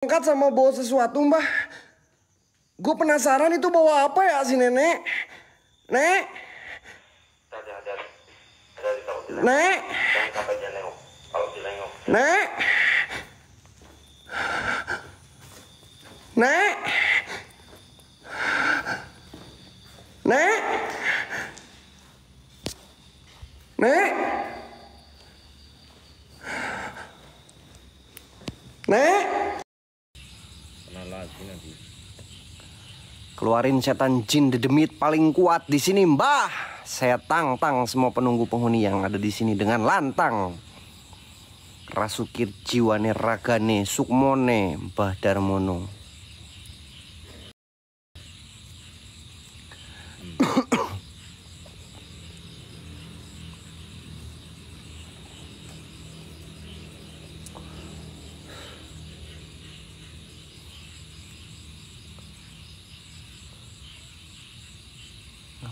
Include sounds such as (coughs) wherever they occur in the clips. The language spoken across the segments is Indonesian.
angkat sama bawa sesuatu mbah. Gue penasaran itu bawa apa ya si nenek? Nek, nek, nek. Nek. Nek. Nek. Nek. Keluarin setan jin dedemit paling kuat di sini, Mbah. Saya tang-tang semua penunggu penghuni yang ada di sini dengan lantang. Rasukir jiwane ragane sukmone Mbah Darmono.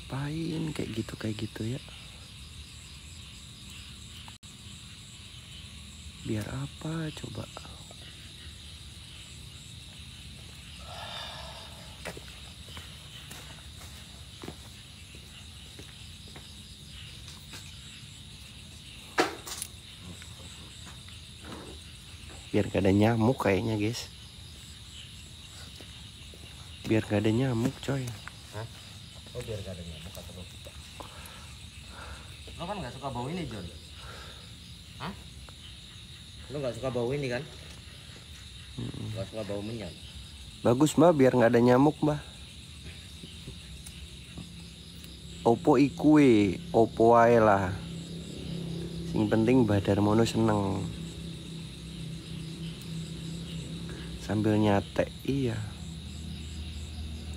Ngapain kayak gitu kayak gitu ya? Biar apa coba? Biar gak ada nyamuk kayaknya guys Biar gak ada nyamuk coy Oh biar gak ada nyamuk kata lo. Lo kan gak suka bau ini John? Hah? Lo gak suka bau ini kan? Gak suka bau menyan. Bagus mbak biar nggak ada nyamuk mbak Opo ikue Opo wae lah Sing penting Mbah Darmono seneng Sambil nyatek Iya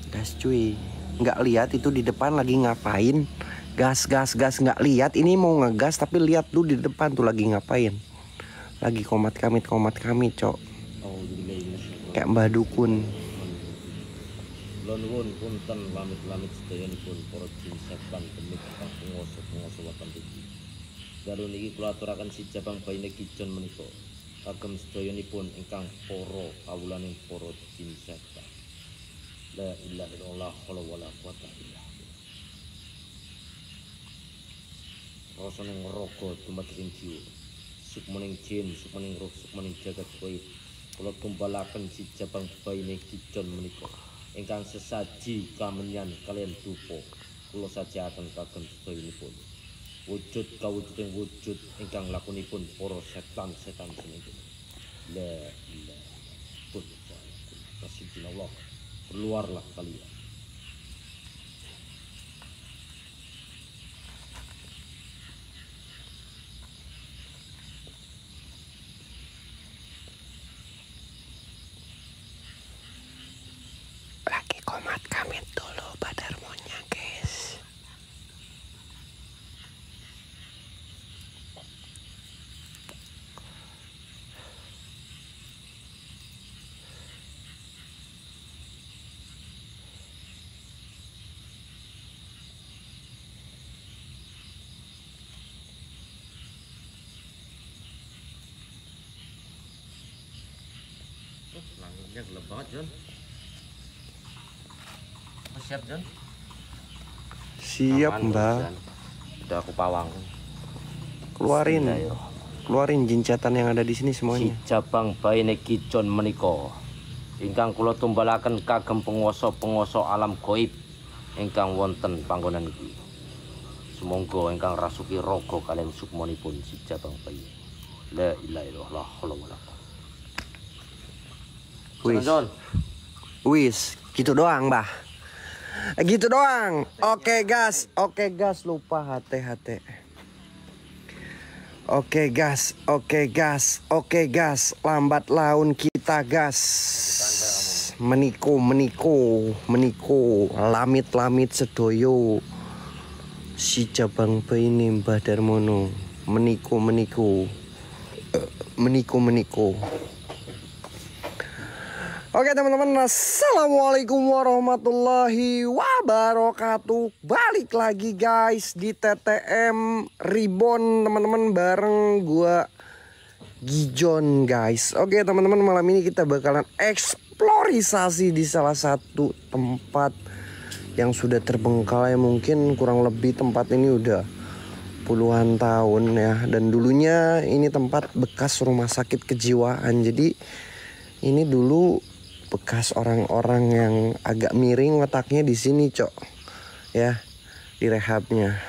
Gas cuy nggak lihat itu di depan lagi ngapain Gas gas gas nggak lihat ini mau ngegas tapi lihat tuh di depan tuh lagi ngapain Lagi komat kamit komat kamit cok Oh kayak Mbah Dukun Lon won punten lamit-lamit sedayanipun para jin setan demit kang pengoso-pengoso watan iki. Dalu niki kula aturaken si jabang baine kijon menika. Kagem sedayanipun ingkang para kawulaning para jin setan. La ilaha illallah wala wala quwata illa. Rasane ngraga dumateng jiwa. Sukmaning jin, sukmaning roh, sukmaning jagat gaib. Kula tumbalaken si jabang baine kijon menika. ingkang sesaji kamenyan kalian dupa kula sajiaken kagem sedayanipun wujud kawujuding wujud ingkang lakunipun para setan-setan senika la ilaha illallah Allah keluarlah kalian Langitnya gelap banget John. Oh, siap John? Siap Aman, mbak. John. udah aku pawang. Keluarin. Yo. Keluarin jincatan yang ada di sini si semuanya jabang baine kijon menika. Ingkang kula tumbalaken kagem penguasa-penguasa alam gaib ingkang wonten panggonan iki. Sumangga ingkang rasuki raga kalian sukmanipun si jabang bayi la ilaha illallah wala Wis. Wis gitu doang mbah. Gitu doang. Oke gas. Oke gas. Lupa hati-hati Oke gas. Oke gas. Oke gas. Lambat laun kita gas. Meniko meniko Meniko Lamit-lamit sedoyo. Si cabang ini Mbah Darmono. Meniko meniko Eh, Meniko meniko Oke teman-teman Assalamualaikum warahmatullahi wabarakatuh. Balik lagi guys di TTM Ribbon teman-teman bareng gua Gijon guys. Oke teman-teman malam ini kita bakalan eksplorisasi di salah satu tempat Yang sudah terbengkalai mungkin kurang lebih tempat ini udah puluhan tahun ya. Dan dulunya ini tempat bekas rumah sakit kejiwaan. Jadi ini dulu bekas orang-orang yang agak miring otaknya di sini cok Ya di rehabnya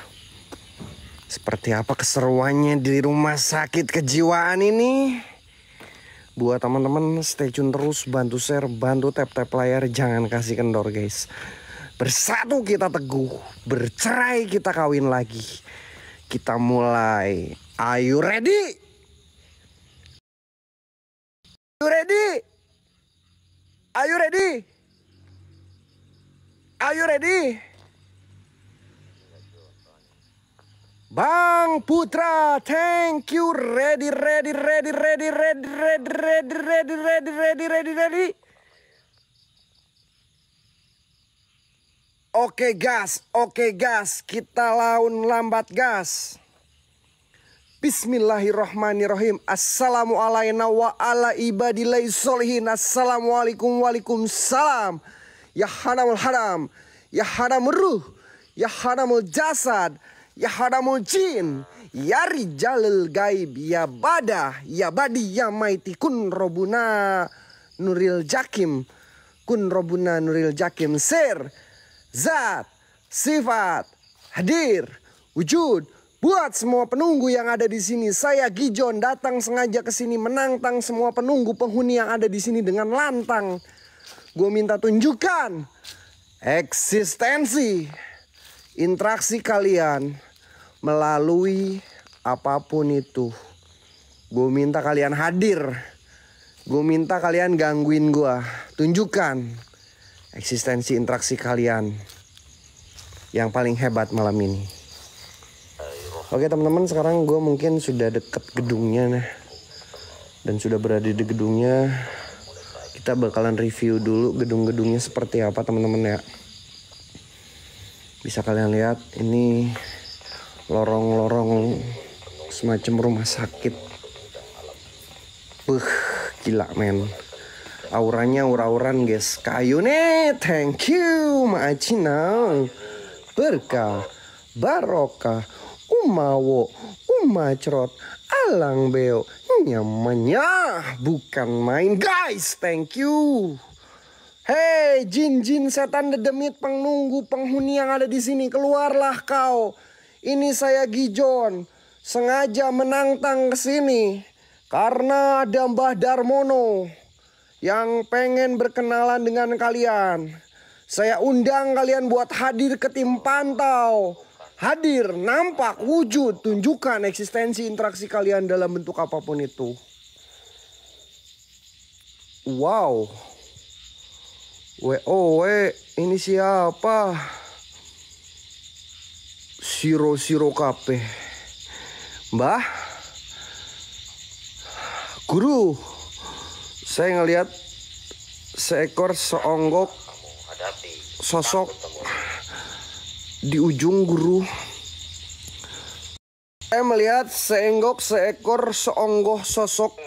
seperti apa keseruannya di rumah sakit kejiwaan ini? Buat teman-teman stay tune terus, bantu share, bantu tap-tap layar, jangan kasih kendor guys. Bersatu kita teguh, bercerai kita kawin lagi. Kita mulai. Are you ready? You ready? Are you ready? Are you ready? Bang Putra, thank you. Ready, ready, ready, ready, ready, ready, ready, ready, ready, ready, ready, ready. Oke gas, oke gas, kita laun lambat gas. Bismillahirrahmanirrahim. Assalamualaikum wa ala ibadillahi. Assalamualaikum waalaikumsalam. Ya haramul haram, ya haramul ruh, ya haramul jasad, Ya haramul jin Ya rijalul gaib Ya badah Ya badi ya maiti Kun robuna Nuril jakim Kun robuna nuril jakim Sir Zat Sifat Hadir Wujud Buat semua penunggu yang ada di sini, saya Gijon datang sengaja ke sini menantang semua penunggu penghuni yang ada di sini dengan lantang. Gue minta tunjukkan eksistensi interaksi kalian melalui apa pun itu. Gue minta kalian hadir. Gue minta kalian gangguin gue. Tunjukkan eksistensi interaksi kalian yang paling hebat malam ini. Oke teman-teman sekarang gue mungkin sudah deket gedungnya nih. Dan sudah berada di gedungnya. Kita bakalan review dulu gedung-gedungnya seperti apa teman-teman ya bisa kalian lihat ini lorong-lorong semacam rumah sakit. Buh, gila men. Auranya aura-auran guys. Kayu nih, thank you, Macina. Berkah, barokah, umawo, umacrot, alang beo, nyamannya bukan main guys. Thank you. Hei jin-jin setan dedemit penunggu penghuni yang ada di sini keluarlah kau. Ini saya Gijon sengaja menantang ke sini karena ada Mbah Darmono yang pengen berkenalan dengan kalian. Saya undang kalian buat hadir ke tim pantau. Hadir, nampak, wujud, tunjukkan eksistensi interaksi kalian dalam bentuk apa pun itu. Wow. WOW ini siapa? Siro Siro kape. Mbah? Guru, saya ngelihat seekor seonggok sosok di ujung guru. Saya melihat seenggok seekor seonggok sosok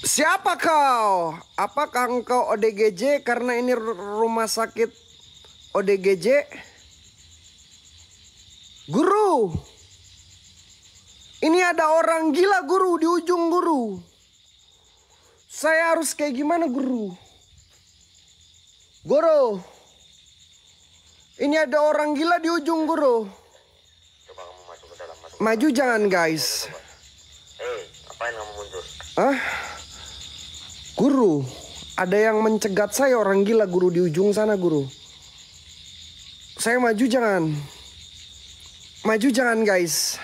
Siapa kau? Apakah engkau ODGJ karena ini rumah sakit ODGJ? Guru. Ini ada orang gila guru di ujung guru. Saya harus kayak gimana guru? Guru. Ini ada orang gila di ujung guru. Coba kamu masuk ke dalam. Masuk. Maju jangan guys. Hei, ngapain kamu mundur? Ah? Guru, ada yang mencegat saya orang gila guru di ujung sana guru. Saya maju jangan. Maju jangan guys.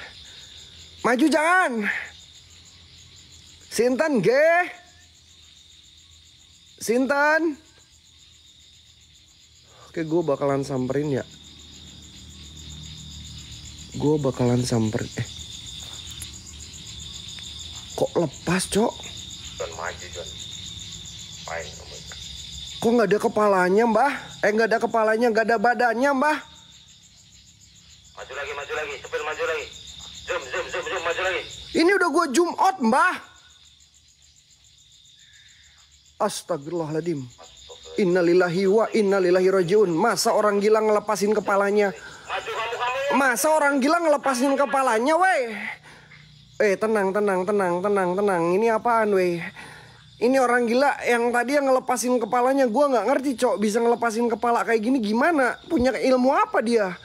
Maju jangan. Sintan ge. Sintan. Oke gue bakalan samperin ya. Gue bakalan samperin. Eh. Kok lepas cok? John maju John. Kamu? Kok nggak ada kepalanya mbah? Eh nggak ada kepalanya, nggak ada badannya mbah? Maju lagi, maju lagi, cepet maju lagi. Zoom, zoom, zoom, zoom, maju Ini udah gue zoom out, Mbah. Astagfirullahaladzim. Innalillahi wa innalillahi rajiun. Masa orang gila ngelepasin kepalanya? Masa orang gila ngelepasin kepalanya, weh? Eh, tenang, tenang, tenang, tenang, tenang. Ini apaan, weh? Ini orang gila yang tadi yang ngelepasin kepalanya. Gua nggak ngerti, cok. Bisa ngelepasin kepala kayak gini gimana? Punya ilmu apa dia?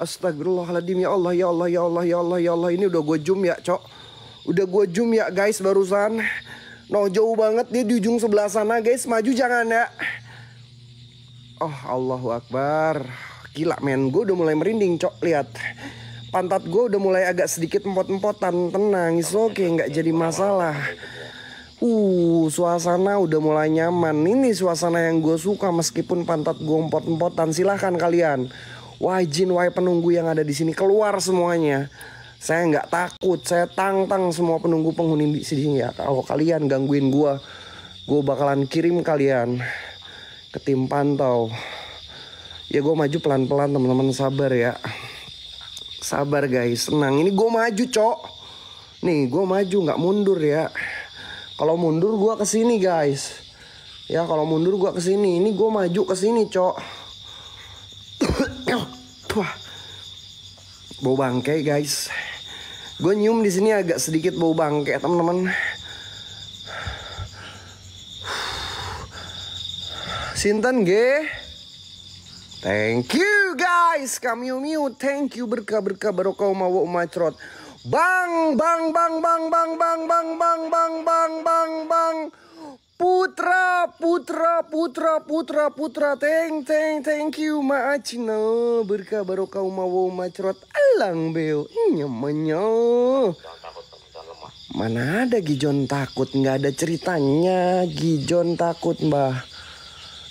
Astagfirullahaladzim ya Allah ya Allah ya Allah ya Allah ya Allah ini udah gue zoom ya cok udah gue zoom ya guys barusan no jauh banget. Dia di ujung sebelah sana guys. Maju jangan ya. Oh Allahu Akbar. Gila men. Gue udah mulai merinding cok. Lihat. Pantat gue udah mulai agak sedikit empot-empotan. Tenang is oke okay, nggak jadi masalah. Uh, suasana udah mulai nyaman. Ini suasana yang gue suka meskipun pantat gue empot-empotan. Silahkan kalian. Wahai jin, wahai penunggu yang ada di sini. Keluar semuanya. Saya nggak takut, saya tantang semua penunggu penghuni di sini ya. Kalau kalian gangguin gua, gua bakalan kirim kalian ke tim pantau. Ya gue maju pelan-pelan teman-teman sabar ya. Sabar guys, tenang. Ini gue maju cok. Nih gue maju nggak mundur ya. Kalau mundur gue ke sini guys. Ya kalau mundur gue ke sini. Ini gue maju ke sini cok. (coughs) Wah. Bau bangkai, guys. Gue nyium di sini agak sedikit bau bangkai, teman-teman. Sinten ge? Thank you guys, kami miu thank you berkah berkah barokah mau macrot. Bang bang bang bang bang bang bang bang bang bang bang bang Putra, putra, putra, putra, putra, thank, thank, thank you, ma Acina. Berkah barokah mau macrot alang beo, nyamannya. Mana ada Gijon takut, nggak ada ceritanya Gijon takut, mbah.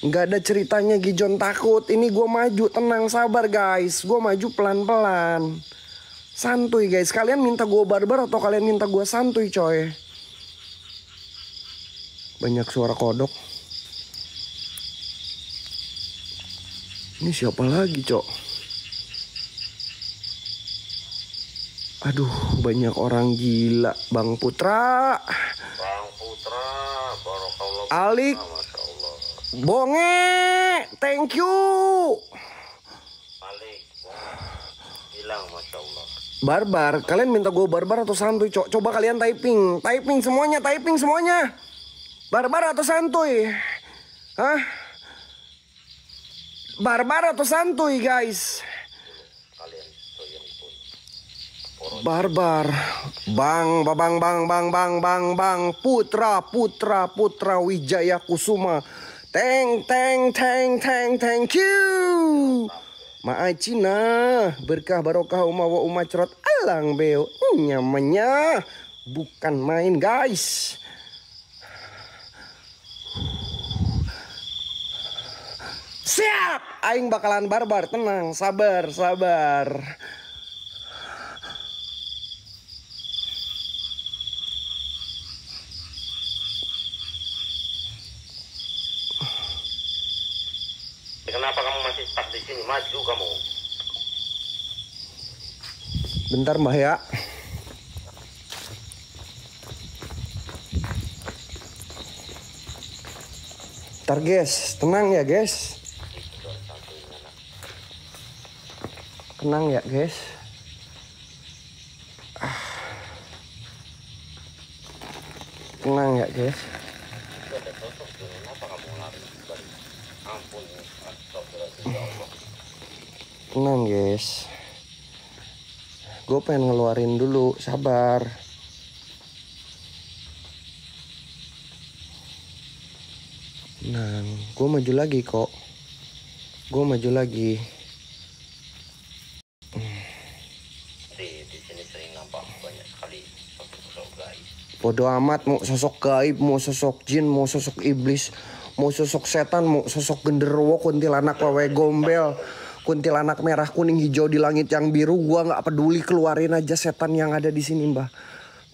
Nggak ada ceritanya Gijon takut. Ini gue maju, tenang, sabar guys. Gue maju pelan-pelan. Santuy guys, kalian minta gue barbar atau kalian minta gue santuy coy? Banyak suara kodok. Ini siapa lagi cok? Aduh banyak orang gila. Bang putra. Bang putra barokallah alik. Bonge. Thank you. Alik hilang masya Allah. Barbar. Kalian minta gue barbar atau santuy cok? Coba kalian typing. Typing semuanya typing semuanya Barbar atau santuy? Hah? Barbar atau santuy guys? Barbar. Bang Bang Bang Bang Bang Bang Bang. Putra Putra Putra Wijaya Kusuma. Teng Teng Teng Teng Thank you. Maai Cina Berkah barokah umawa umacrot Alang beo. Nyamannya Bukan main guys Siap, aing bakalan barbar, tenang, sabar, sabar. Kenapa kamu masih stuck di sini? Maju kamu. Bentar mbah ya. Ntar guys, tenang ya guys. Tenang ya guys. Ah. Tenang ya guys. Tenang guys. Gue pengen ngeluarin dulu, sabar. Tenang, gue maju lagi kok. Gue maju lagi. Bodoh amat mau sosok gaib, mau sosok jin, mau sosok iblis, mau sosok setan, mau sosok genderuwo, kuntilanak wewe gombel, kuntilanak merah kuning hijau di langit yang biru, gua nggak peduli keluarin aja setan yang ada di sini mbah.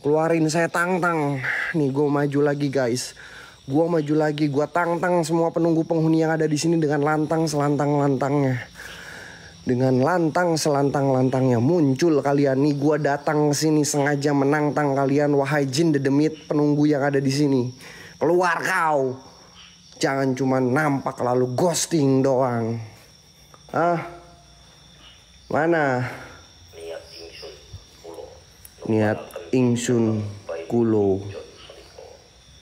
Keluarin saya tang-tang. Nih gue maju lagi guys. Gua maju lagi, gua tang-tang semua penunggu penghuni yang ada di sini dengan lantang selantang-lantangnya. Dengan lantang selantang-lantangnya muncul kalian nih. Gua datang ke sini sengaja menantang kalian. Wahai jin dedemit penunggu yang ada di sini. Keluar kau. Jangan cuma nampak lalu ghosting doang. Ah mana? Niat ingsun kulo.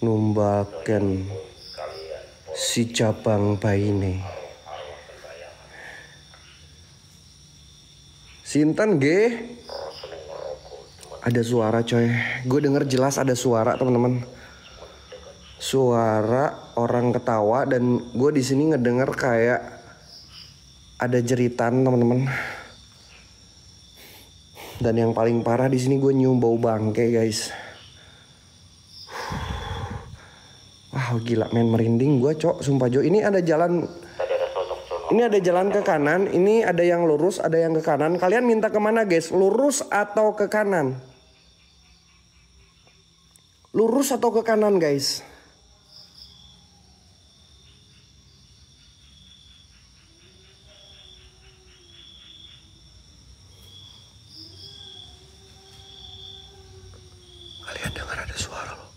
Numbaken si cabang baine Sinten G Ada suara coy. Gue denger jelas ada suara teman-teman. Suara orang ketawa dan gue di sini ngedenger kayak ada jeritan teman-teman. Dan yang paling parah di sini gue nyium bau bangke guys. Wah gila men merinding gue cok. Sumpah Jo. Ini ada jalan ini ada jalan ke kanan, ini ada yang lurus, ada yang ke kanan. Kalian minta ke mana guys? Lurus atau ke kanan? Lurus atau ke kanan guys? Kalian dengar ada suara loh.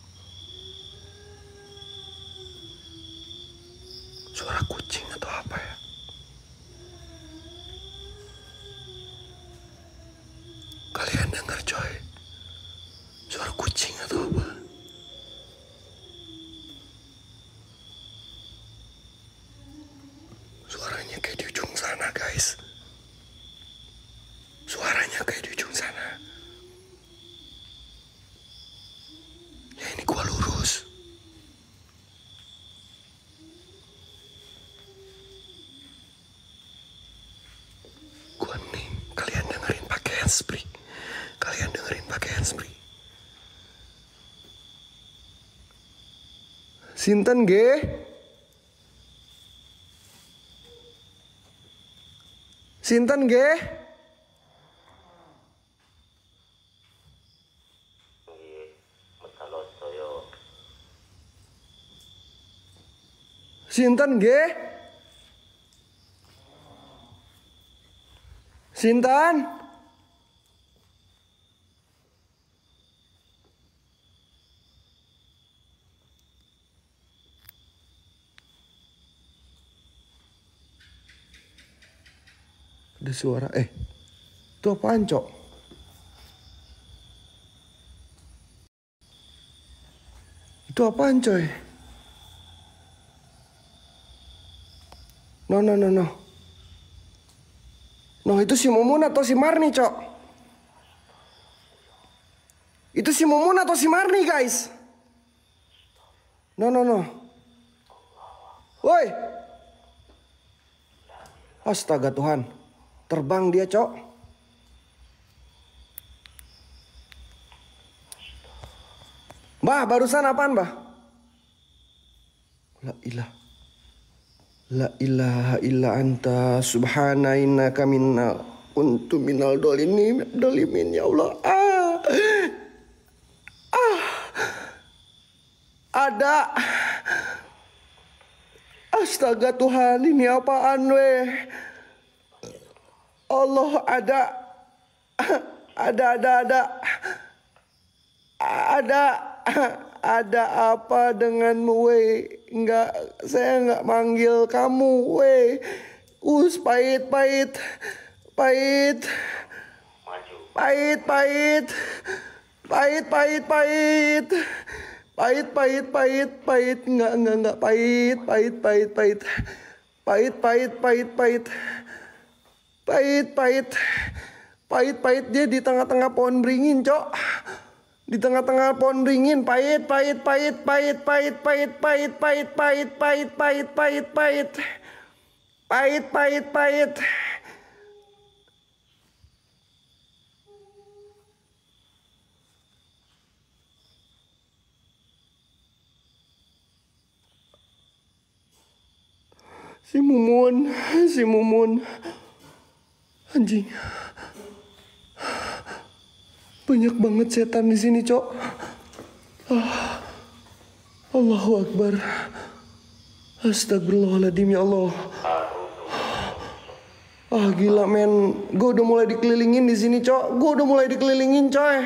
Suara kucing atau apa ya? Kalian dengar coy? Suara kucing atau apa? Suaranya kayak di ujung sana guys. Suaranya kayak di ujung sana. Ya ini gua lurus. Gua nih, kalian dengerin pakai handsfree. Kalian dengerin pakai handsfree. Sinten G? Sinten G? Sinten G? Sinten? Suara eh itu apaan cok? Itu apaan coy? No no no no. No itu si Mumun atau si Marni cok? Itu si Mumun atau si Marni guys? No no no. Woi. Astaga Tuhan. Terbang dia cok. Mbah barusan apaan mbah? La ilah. La ilaha illa anta subhana innaka minna kuntu minal dolimin dolimin ya Allah. Ah. Ah. Ada. Astaga Tuhan ini apaan weh? Allah ada. Ada ada ada. Ada ada apa denganmu weh? Enggak saya enggak manggil kamu weh. Us pahit pahit pahit pahit pahit pahit pahit pahit pahit pahit pahit pahit enggak enggak enggak pahit pahit pahit pahit pahit pahit pahit pahit pahit pahit pahit pahit dia di tengah-tengah pohon beringin cok di tengah-tengah pohon beringin pahit pahit pahit pahit pahit pahit pahit pahit pahit pahit pahit pahit pahit pahit pahit pahit Si Mumun, si Mumun. Anjing. Banyak banget setan di sini, Cok. Ah. Allahu Akbar. Astagfirullahaladzim ya Allah. Ah gila men, gue udah mulai dikelilingin di sini cok, gue udah mulai dikelilingin coy.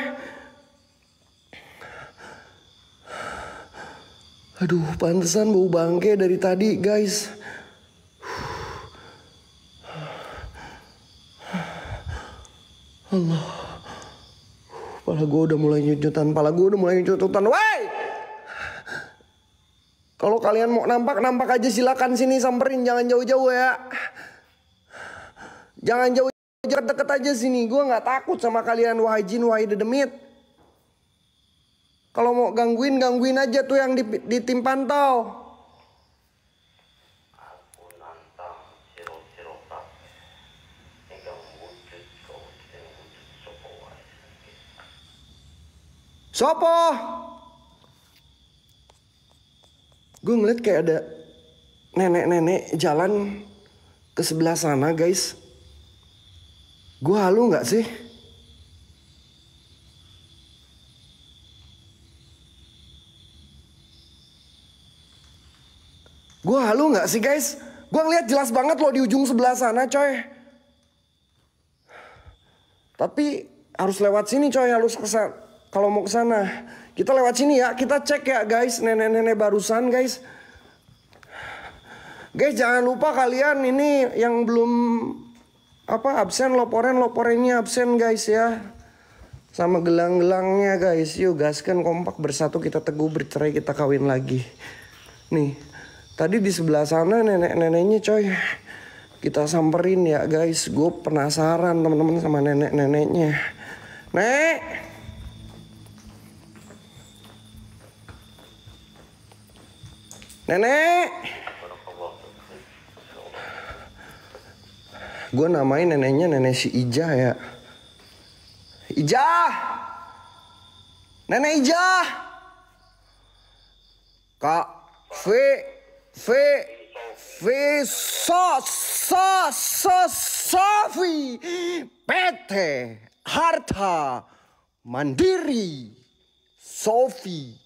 Aduh, pantesan bau bangke dari tadi guys. Allah. Pala gue udah mulai nyucutan, pala gue udah mulai nyucutan. Woi! Kalau kalian mau nampak, nampak aja silakan sini samperin, jangan jauh-jauh ya. Jangan jauh deket-deket aja sini. Gue nggak takut sama kalian wahai jin, wahai dedemit. Kalau mau gangguin, gangguin aja tuh yang di, di tim pantau. Sopo? Gue ngeliat kayak ada nenek-nenek jalan ke sebelah sana guys. Gue halu nggak sih? Gue halu nggak sih guys? Gue ngeliat jelas banget loh di ujung sebelah sana coy. Tapi harus lewat sini coy, harus ke Kalau mau ke sana, kita lewat sini ya. Kita cek ya guys, nenek-nenek barusan guys. Guys jangan lupa kalian ini yang belum apa absen loporen loporennya absen guys ya. Sama gelang-gelangnya guys. Yuk gaskan kompak bersatu kita teguh bercerai kita kawin lagi. Nih tadi di sebelah sana nenek-neneknya coy. Kita samperin ya guys. Gue penasaran teman-teman sama nenek-neneknya. Nek nenek Gue namain neneknya nenek si Ija ya. Ija! Nenek Ija! Kak V V V So So So Sofi PT Harta Mandiri Sofi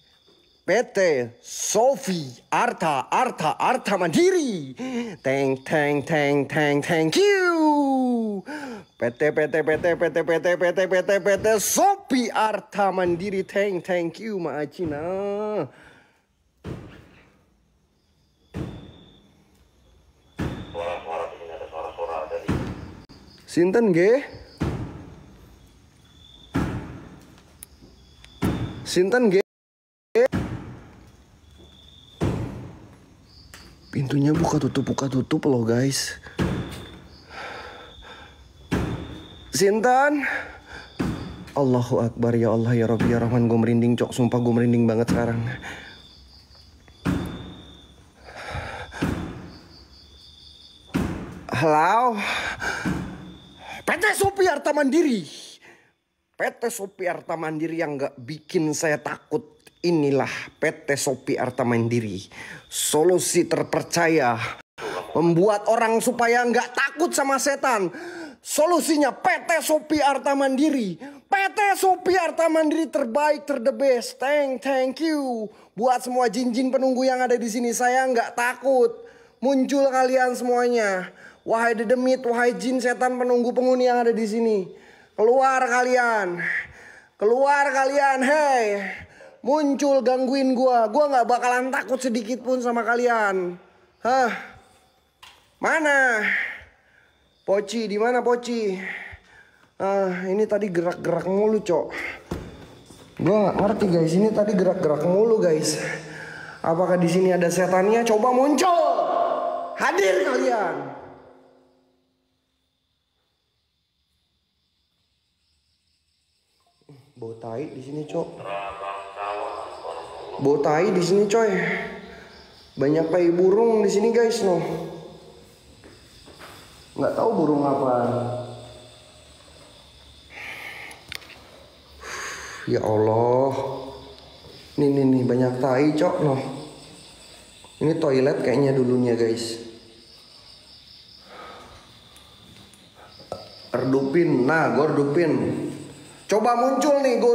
PT Sofi Arta Arta Arta Mandiri. Thank thank thank thank thank you. PT PT PT PT PT PT PT PT Sofi Arta Mandiri. Thank thank you Ma Acina. Sinten ge? Sinten ge? Pintunya buka tutup buka tutup loh guys. Sintan. Allahu Akbar ya Allah ya Rabbi ya Rahman gue merinding cok sumpah gue merinding banget sekarang. Halo. PT Sopi Arta Mandiri. PT Sopi Arta Mandiri yang gak bikin saya takut inilah PT Sopi Arta Mandiri. Solusi terpercaya. Membuat orang supaya nggak takut sama setan. Solusinya PT Sopi Arta Mandiri. PT Sopi Arta Mandiri terbaik, terdebes. Thank, thank you. Buat semua jin-jin penunggu yang ada di sini, saya nggak takut. Muncul kalian semuanya. Wahai dedemit, wahai jin setan penunggu penghuni yang ada di sini. Keluar kalian. Keluar kalian, hei. Muncul gangguin gua. Gua nggak bakalan takut sedikit pun sama kalian. Hah? Mana? Poci, di mana Poci? Ah, ini tadi gerak-gerak mulu, Cok. Gua nggak ngerti guys, ini tadi gerak-gerak mulu guys. Apakah di sini ada setannya? Coba muncul. Hadir kalian. Bau tai di sini, Cok. Bau tai di sini, coy. Banyak tai burung di sini, guys, no. Nggak tahu burung apa. Ya Allah. Nih, nih, nih, banyak tai, cok, no. Ini toilet kayaknya dulunya, guys. Redupin, nah, gue redupin. Coba muncul nih, gue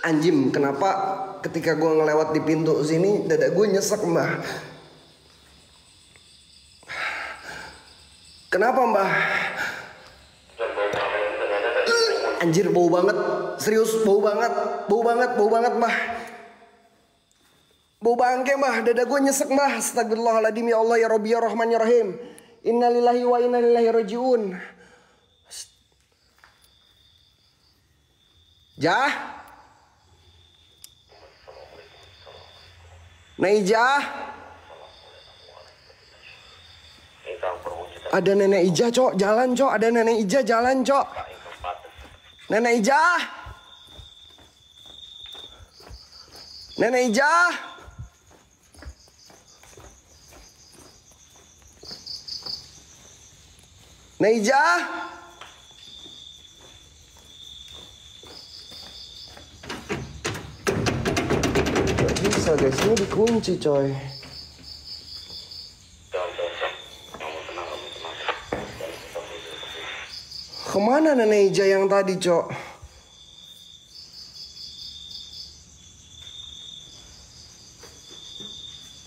Anjim, kenapa ketika gue ngelewat di pintu sini dada gue nyesek mbah? Kenapa mbah? Anjir bau banget, serius bau banget, bau banget, bau banget mbah. Bau bangke mbah, dada gue nyesek mbah. Astagfirullahaladzim ya Allah ya Rabbi ya Rahman ya Rahim. Innalillahi wa inna ilaihi rajiun. Jah? Neija? Ada nenek Ija, Cok. Jalan, Cok. Ada nenek Ija, jalan, Cok. Nenek Ija? Nenek Ija? Neija? Gak bisa guys, ini dikunci coy. Ke mana nenek Ija yang tadi, Cok?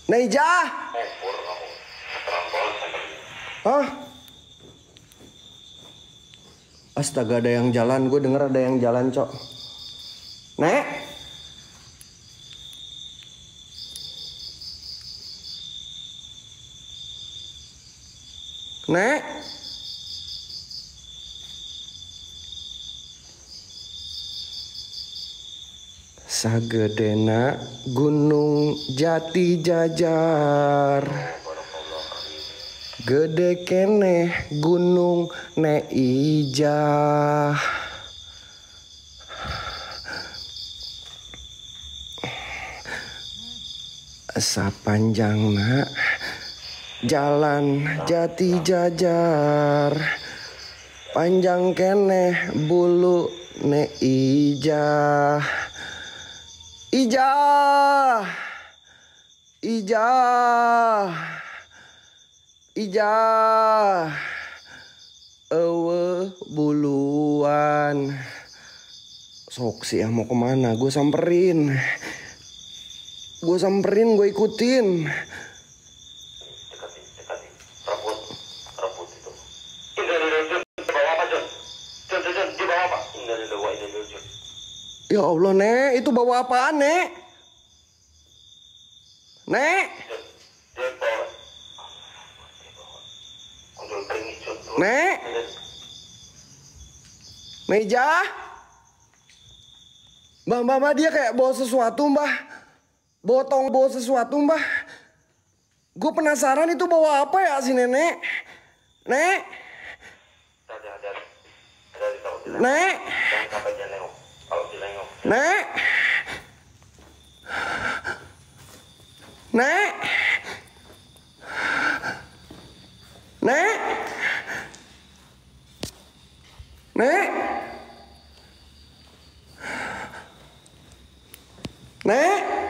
Nenek Ija? Hah? Astaga ada yang jalan, gue denger ada yang jalan, Cok. Nek? Nek? Sagedena Gunung Jati Jajar. Gede kene Gunung Neija Sapanjangna Jalan Jati Jajar. Panjang kene bulu Neija Ija Ija Ija Ewe buluan. Sok sih ya mau ke mana? Gue samperin. Gue samperin gue ikutin Ya Allah Nek. Itu bawa apaan Nek? Nek. Nek? Meja? Mbah mbah mbah dia kayak bawa sesuatu mbah. Bawa tong bawa sesuatu mbah. Gue penasaran itu bawa apa ya si nenek? Nek? Nek Né? Né? Né? Né? Né?